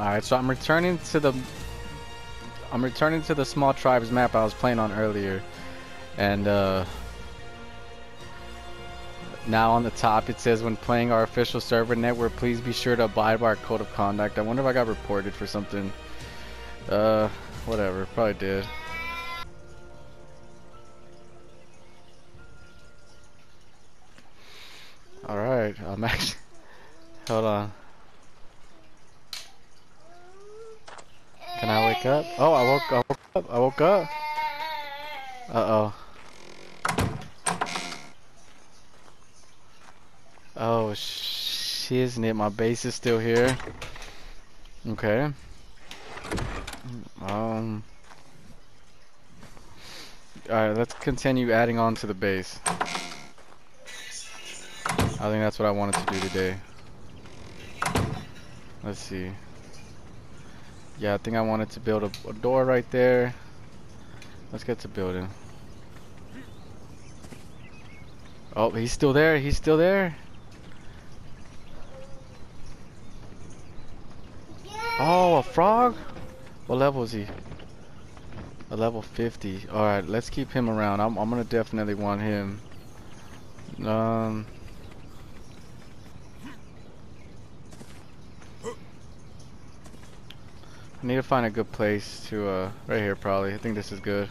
Alright, so I'm returning to the I'm returning to the small tribes map I was playing on earlier. And uh now on the top it says when playing our official server network please be sure to abide by our code of conduct. I wonder if I got reported for something. Uh whatever, probably did. Alright, I'm actually hold on. Can I wake up? Oh, I woke, I woke up. I woke up. Uh oh. Oh, she isn't it. My base is still here. Okay. Um. Alright, let's continue adding on to the base. I think that's what I wanted to do today. Let's see. Yeah, I think I wanted to build a, a door right there. Let's get to building. Oh, he's still there. He's still there. Oh, a frog? What level is he? A level 50. Alright, let's keep him around. I'm, I'm gonna definitely want him. Um... I need to find a good place to, uh, right here probably. I think this is good.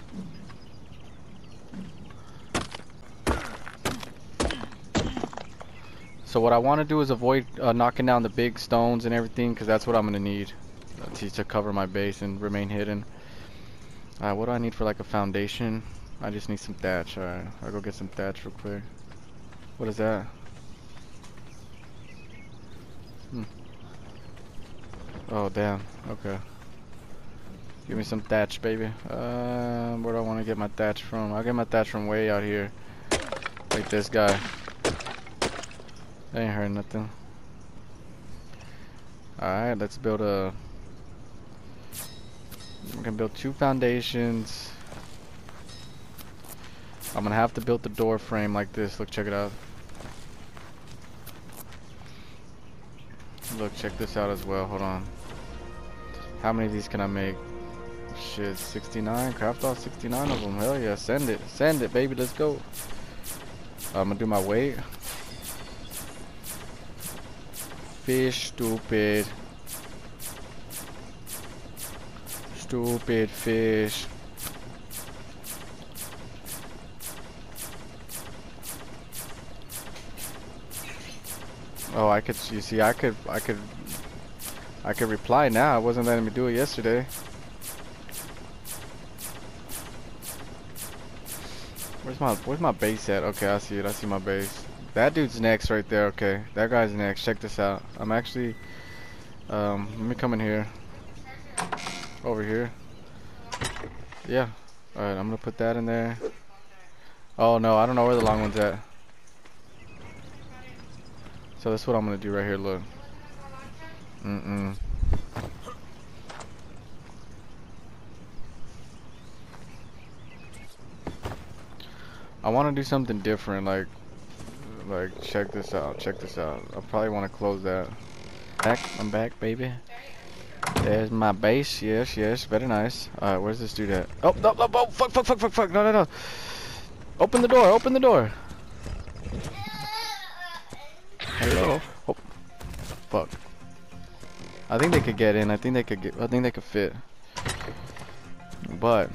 So what I want to do is avoid uh, knocking down the big stones and everything because that's what I'm going to need uh, to, to cover my base and remain hidden. Alright, what do I need for like a foundation? I just need some thatch. Alright, I'll go get some thatch real quick. What is that? Hmm. Oh, damn. Okay. Give me some thatch, baby. Uh, where do I want to get my thatch from? I'll get my thatch from way out here. Like this guy. I ain't heard nothing. Alright, let's build a... We're gonna build two foundations. I'm gonna have to build the door frame like this. Look, check it out. Look, check this out as well. Hold on. How many of these can I make? Shit, 69. Craft off 69 of them. Hell yeah, send it. Send it, baby. Let's go. I'm gonna do my weight. Fish, stupid. Stupid fish. Oh, I could, you see, I could, I could, I could reply now. I wasn't letting me do it yesterday. Where's my where's my base at? Okay, I see it. I see my base. That dude's next right there. Okay, that guy's next. Check this out. I'm actually um let me come in here. Over here. Yeah. Alright, I'm gonna put that in there. Oh no, I don't know where the long one's at. So that's what I'm gonna do right here, look. Mm-mm. I want to do something different, like, like check this out, check this out. I probably want to close that. Back, I'm back, baby. There's my base. Yes, yes, very nice. All right, where's this dude at? Oh, no, no, oh, fuck, fuck, fuck, fuck, fuck. No, no, no. Open the door. Open the door. Hello. Oh, fuck. I think they could get in. I think they could get. I think they could fit. But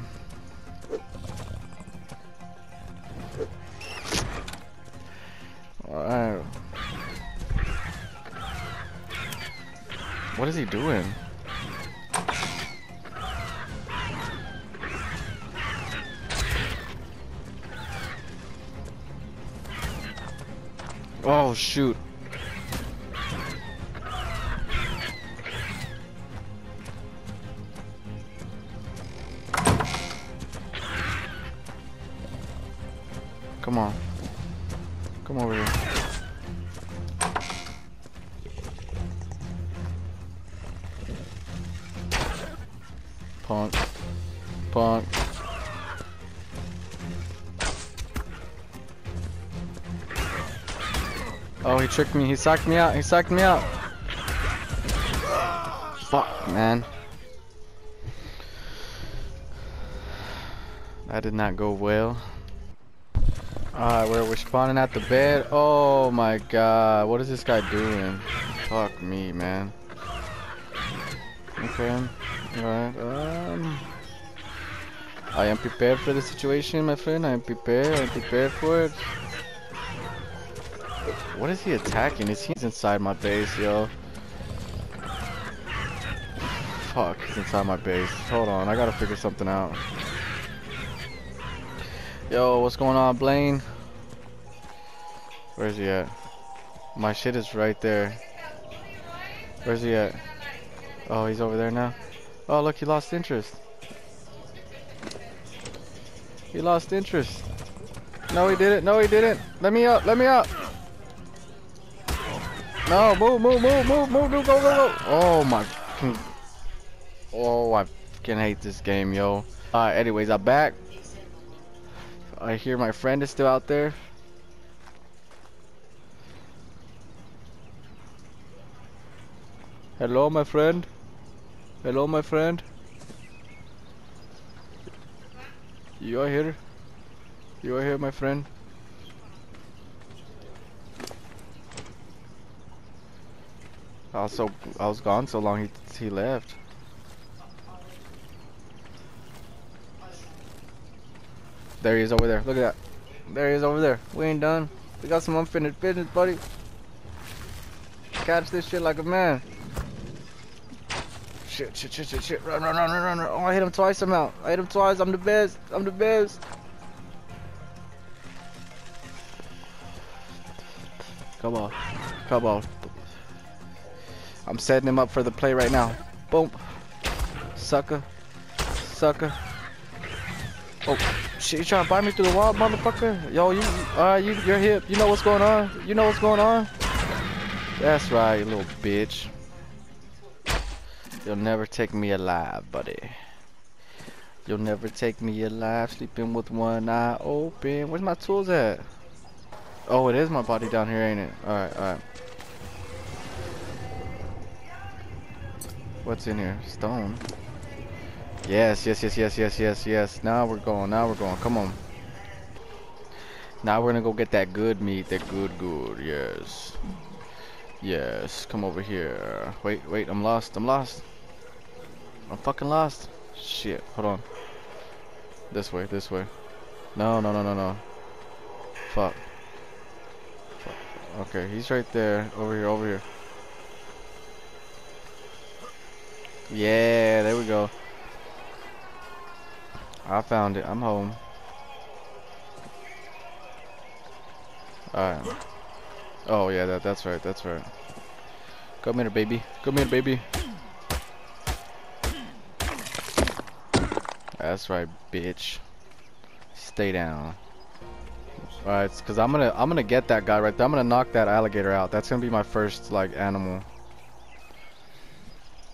Alright. What is he doing? Oh shoot. Punk. Punk. Oh, he tricked me. He sucked me out. He sucked me out. Fuck, man. That did not go well. Alright, we're, we're spawning at the bed. Oh my god, what is this guy doing? Fuck me, man. Okay, alright, um... I am prepared for the situation, my friend. I am prepared. I am prepared for it. What is he attacking? Is he inside my base, yo? Fuck, he's inside my base. Hold on, I gotta figure something out. Yo, what's going on, Blaine? Where's he at? My shit is right there. Where's he at? Oh, he's over there now. Oh, look, he lost interest. He lost interest. No, he didn't. No, he didn't. Let me up. Let me up. No, move, move, move, move, move, move, go, go, go. Oh my. Oh, I fucking hate this game, yo. Alright, anyways, I'm back. I hear my friend is still out there. Hello, my friend. Hello, my friend. You are here? You are here, my friend? Also, I was gone so long, he, he left. There he is over there. Look at that. There he is over there. We ain't done. We got some unfinished business, buddy. Catch this shit like a man. Shit, shit, shit, shit, shit. Run, run, run, run, run. Oh, I hit him twice, I'm out. I hit him twice. I'm the best. I'm the best. Come on. Come on. I'm setting him up for the play right now. Boom. Sucker. Sucker. Oh, shit, you trying to bite me through the wall, motherfucker? Yo, you, uh, you, you're hip. You know what's going on? You know what's going on? That's right, you little bitch. You'll never take me alive, buddy. You'll never take me alive, sleeping with one eye open. Where's my tools at? Oh, it is my body down here, ain't it? Alright, alright. What's in here? Stone. Yes, yes, yes, yes, yes, yes, yes. Now we're going, now we're going. Come on. Now we're gonna go get that good meat, that good, good, yes. Yes, come over here. Wait, wait, I'm lost, I'm lost. I'm fucking lost. Shit, hold on. This way, this way. No, no, no, no, no. Fuck. Fuck. Okay, he's right there. Over here, over here. Yeah, there we go. I found it. I'm home. Alright. Oh, yeah, that, that's right, that's right. Come here, baby. Come here, baby. That's right, bitch. Stay down. Alright, cause I'm gonna I'm gonna get that guy right there. I'm gonna knock that alligator out. That's gonna be my first like animal.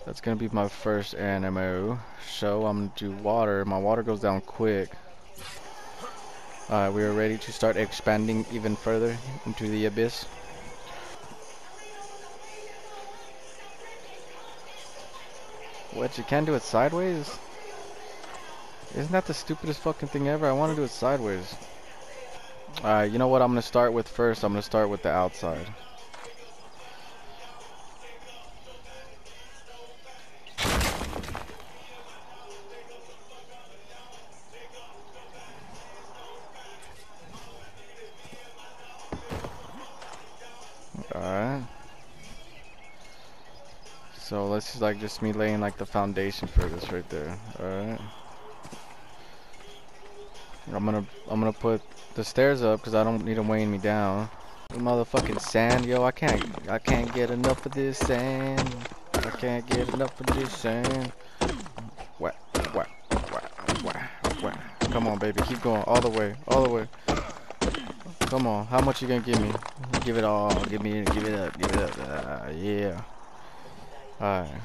That's gonna be my first animal. So I'm gonna do water. My water goes down quick. Alright, we are ready to start expanding even further into the abyss. What, you can't do it sideways? Isn't that the stupidest fucking thing ever? I want to do it sideways. Alright, you know what I'm going to start with first? I'm going to start with the outside. Alright. So let's just like just me laying like the foundation for this right there. Alright. I'm gonna I'm gonna put the stairs up because I don't need them weighing me down. Motherfucking sand, yo! I can't I can't get enough of this sand. I can't get enough of this sand. What? What? What? What? What? Come on, baby, keep going all the way, all the way. Come on, how much you gonna give me? Give it all. Give me, give it up, give it up. Uh, yeah. All right,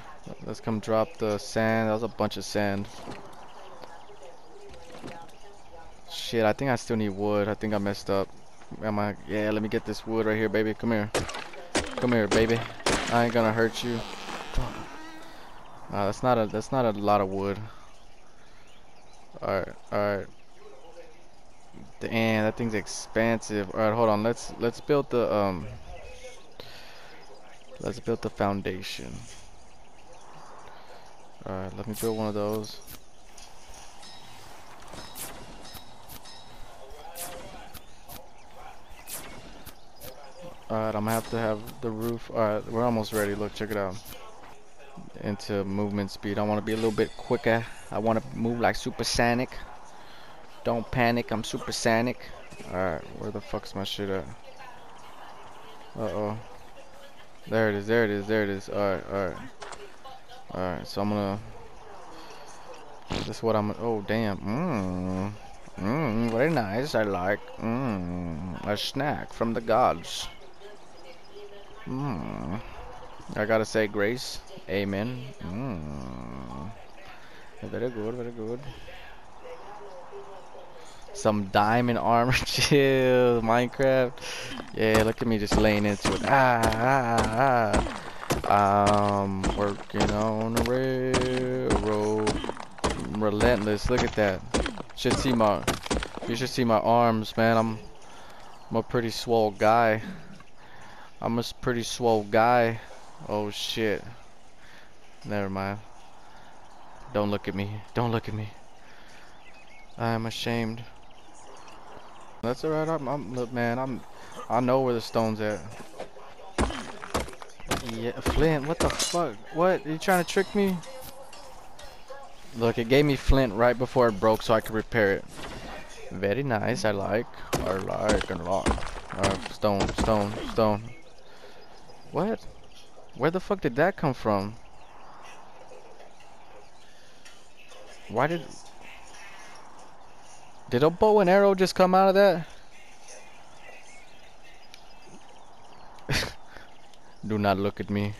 let's come drop the sand. That was a bunch of sand. Shit, I think I still need wood. I think I messed up. Am I? Yeah, let me get this wood right here, baby. Come here. Come here, baby. I ain't gonna hurt you. Uh, that's not a that's not a lot of wood. Alright, alright. Damn, that thing's expansive. Alright, hold on. Let's let's build the um let's build the foundation. Alright, let me build one of those. Alright, I'm gonna have to have the roof. Alright, we're almost ready. Look, check it out. Into movement speed. I want to be a little bit quicker. I want to move like supersonic. Don't panic, I'm supersonic. Alright, where the fuck's my shit at? Uh-oh. There it is, there it is, there it is. Alright, alright. Alright, so I'm gonna... This is what I'm... Oh, damn. Mmm. Mmm, very nice. I like. Mmm. A snack from the gods. Mmm. I gotta say grace. Amen. Mmm. Very good, very good. Some diamond armor. Chill, Minecraft. Yeah, look at me just laying into it. Ah, ah, ah. Um, working on a railroad. Relentless. Look at that. Should see my. You should see my arms, man. I'm. I'm a pretty swole guy. I'm a pretty swole guy. Oh shit. Never mind. Don't look at me. Don't look at me. I'm ashamed. That's alright. I'm, I'm, look, man. I'm. I know where the stone's at. Yeah, Flint. What the fuck? What? Are you trying to trick me? Look, it gave me Flint right before it broke, so I could repair it. Very nice. I like. I like a lot. Stone, stone, stone. What? Where the fuck did that come from? Why did... Did a bow and arrow just come out of that? Do not look at me.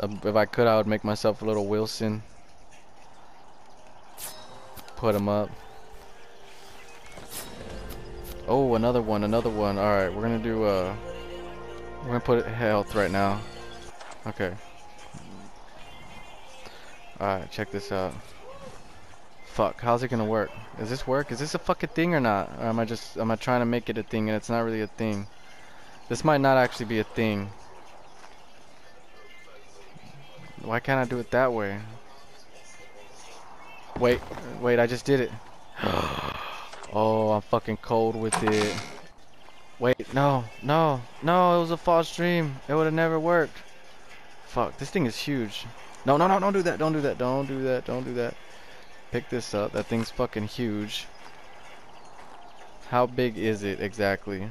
If I could, I would make myself a little Wilson. Put him up. Oh, another one, another one. Alright, we're gonna do, uh... We're gonna put health right now. Okay. Alright, check this out. Fuck, how's it gonna work? Is this work? Is this a fucking thing or not? Or am I just, am I trying to make it a thing and it's not really a thing? This might not actually be a thing. Why can't I do it that way? Wait, wait, I just did it. oh, I'm fucking cold with it. Wait, no, no, no, it was a false dream. It would have never worked. Fuck, this thing is huge. No, no, no, don't do that, don't do that, don't do that, don't do that. Pick this up, that thing's fucking huge. How big is it exactly?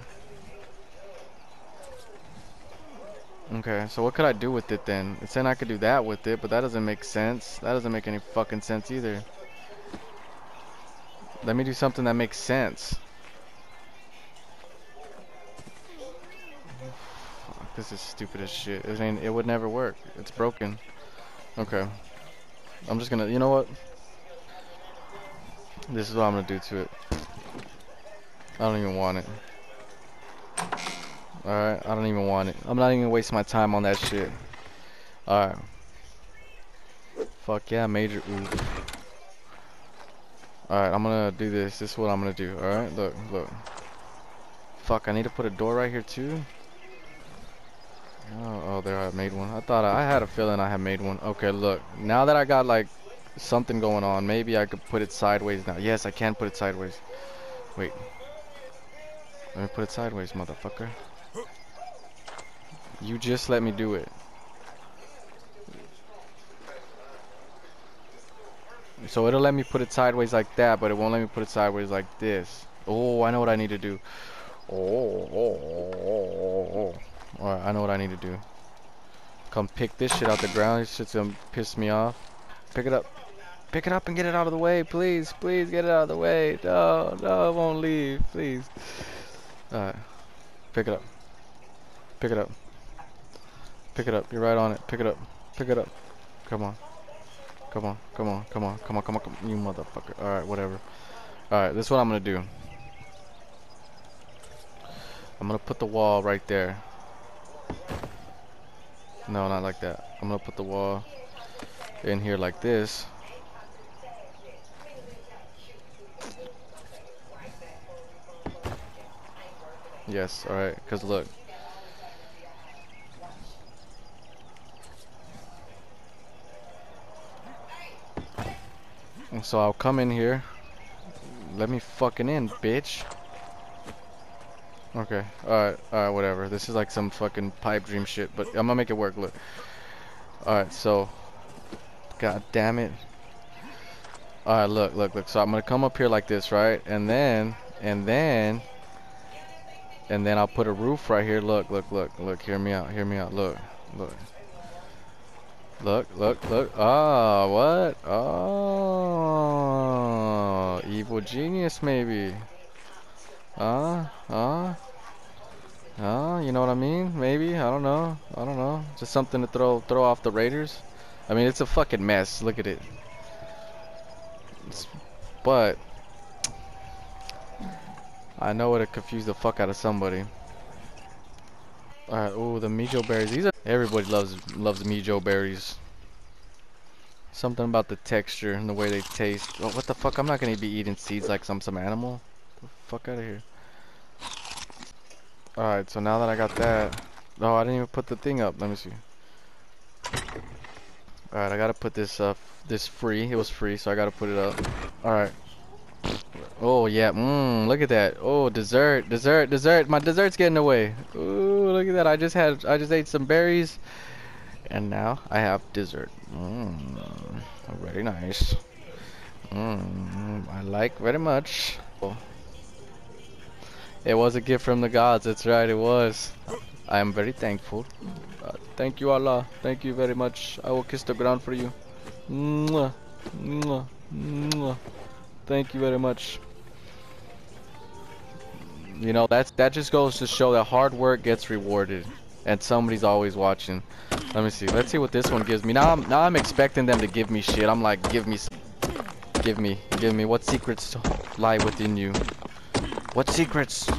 Okay, so what could I do with it then? It's saying I could do that with it, but that doesn't make sense. That doesn't make any fucking sense either. Let me do something that makes sense. This is stupid as shit. It, ain't, it would never work. It's broken. Okay. I'm just gonna, you know what? This is what I'm gonna do to it. I don't even want it. Alright, I don't even want it. I'm not even gonna my time on that shit. Alright. Fuck yeah, major. Alright, I'm gonna do this. This is what I'm gonna do. Alright, look, look. Fuck, I need to put a door right here too? Oh, oh, there I made one. I thought I, I had a feeling I had made one. Okay, look. Now that I got like something going on, maybe I could put it sideways now. Yes, I can put it sideways. Wait. Let me put it sideways, motherfucker. You just let me do it. So it'll let me put it sideways like that, but it won't let me put it sideways like this. Oh, I know what I need to do. Oh, oh, oh, oh, oh. oh. Alright, I know what I need to do. Come pick this shit out the ground. This shit's gonna piss me off. Pick it up. Pick it up and get it out of the way, please. Please get it out of the way. No, no, it won't leave. Please. Alright. Pick it up. Pick it up. Pick it up. You're right on it. Pick it up. Pick it up. Come on. Come on. Come on. Come on. Come on. Come on. Come on. You motherfucker. Alright, whatever. Alright, this is what I'm gonna do. I'm gonna put the wall right there. No, not like that. I'm gonna put the wall in here like this. Yes, alright, because look. And so I'll come in here. Let me fucking in, bitch. Okay, alright, alright, whatever. This is like some fucking pipe dream shit, but I'm gonna make it work, look. Alright, so. God damn it. Alright, look, look, look. So I'm gonna come up here like this, right? And then, and then, and then I'll put a roof right here. Look, look, look, look. Hear me out, hear me out. Look, look. Look, look, look. Ah, what? Oh, evil genius, maybe. Uh, uh, uh, you know what I mean? Maybe, I don't know. I don't know. Just something to throw throw off the Raiders. I mean, it's a fucking mess. Look at it. It's, but I know it'll confuse the fuck out of somebody. Alright, ooh, the Mejoberries. These are everybody loves loves Mejoberries. Something about the texture and the way they taste. Oh, what the fuck? I'm not gonna be eating seeds like some some animal. The fuck out of here. Alright, so now that I got that... No, I didn't even put the thing up. Let me see. Alright, I gotta put this up. This free. It was free, so I gotta put it up. Alright. Oh, yeah. Mmm, look at that. Oh, dessert. Dessert, dessert. My dessert's getting away. Ooh, look at that. I just had... I just ate some berries. And now I have dessert. Mmm. Very nice. Mmm. I like very much. Oh. It was a gift from the gods. That's right, it was. I am very thankful. Uh, thank you, Allah. Thank you very much. I will kiss the ground for you. Mwah. Mwah. Mwah. Thank you very much. You know, that's that just goes to show that hard work gets rewarded. And somebody's always watching. Let me see. Let's see what this one gives me. Now I'm now I'm expecting them to give me shit. I'm like, give me give me, give me what secrets lie within you. What secrets?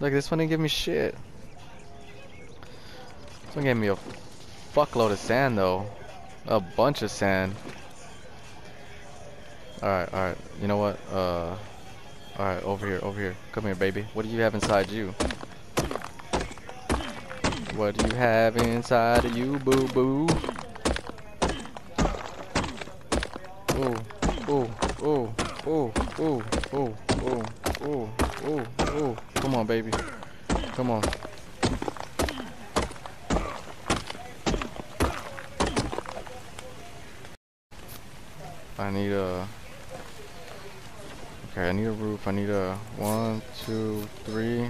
Look, this one didn't give me shit. This one gave me a fuckload of sand, though. A bunch of sand. Alright, alright. You know what? Uh... Alright, over here, over here. Come here, baby. What do you have inside you? What do you have inside of you, boo-boo? Ooh, ooh, ooh, ooh, ooh, ooh, ooh. Ooh, ooh, ooh. Come on, baby. Come on. I need a... Okay, I need a roof. I need a one, two, three.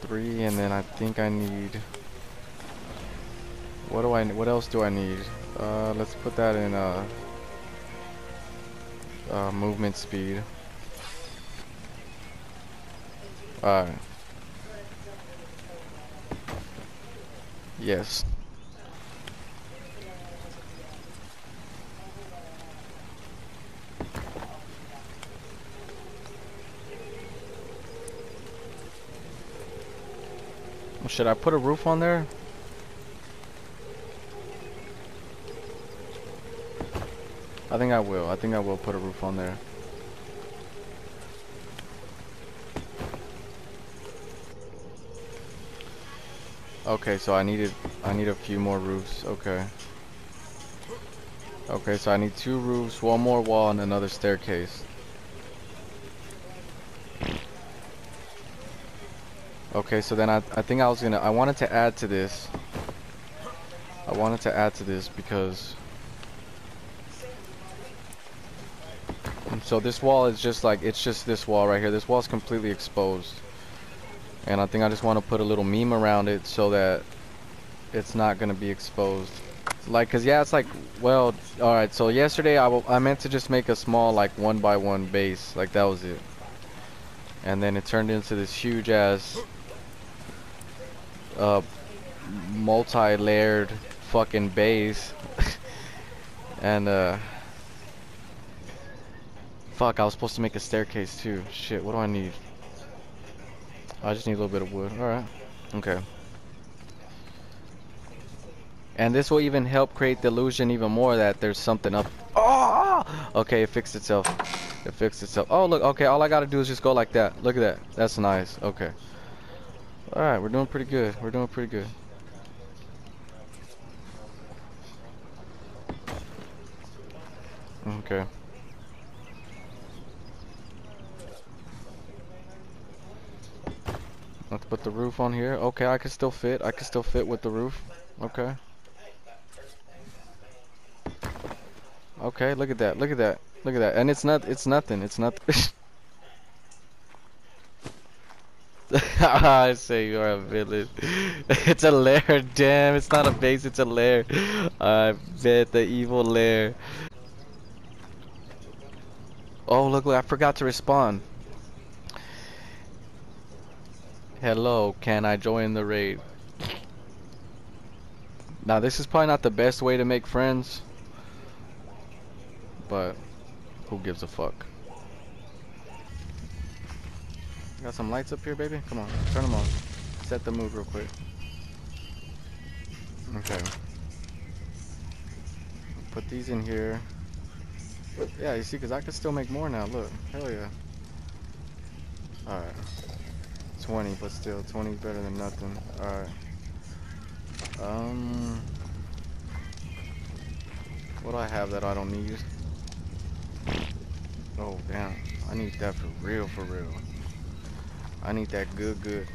Three, and then I think I need... What do I... What else do I need? Uh, let's put that in, uh... Uh, movement speed. Alright. Yes. Oh, should I put a roof on there? I think I will. I think I will put a roof on there. Okay, so I needed I need a few more roofs. Okay. Okay, so I need two roofs, one more wall, and another staircase. Okay, so then I, I think I was gonna I wanted to add to this. I wanted to add to this because so this wall is just like it's just this wall right here. This wall is completely exposed and I think I just want to put a little meme around it so that it's not gonna be exposed. Like cause yeah it's like well all right so yesterday I, I meant to just make a small like one by one base. Like that was it. And then it turned into this huge ass uh multi-layered fucking base. And uh fuck I was supposed to make a staircase too. Shit what do I need I just need a little bit of wood. Alright. Okay. And this will even help create the illusion even more that there's something up. Oh! Okay, it fixed itself. It fixed itself. Oh, look. Okay, all I gotta do is just go like that. Look at that. That's nice. Okay. Alright, we're doing pretty good. We're doing pretty good. Okay. Let's put the roof on here. Okay, I can still fit. I can still fit with the roof. Okay. Okay, look at that. Look at that. Look at that. And it's not it's nothing. It's not I say you're a villain. it's a lair, damn, it's not a base, it's a lair. I bet the evil lair. Oh look, I forgot to respond. Hello, can I join the raid? Now this is probably not the best way to make friends. But who gives a fuck? Got some lights up here, baby? Come on, turn them on. Set the mood real quick. Okay. Put these in here. Yeah, you see, because I can still make more now. Look. Hell yeah. Alright. 20, but still, 20 is better than nothing. Alright. Um. What do I have that I don't need? Oh, damn. I need that for real, for real. I need that good, good.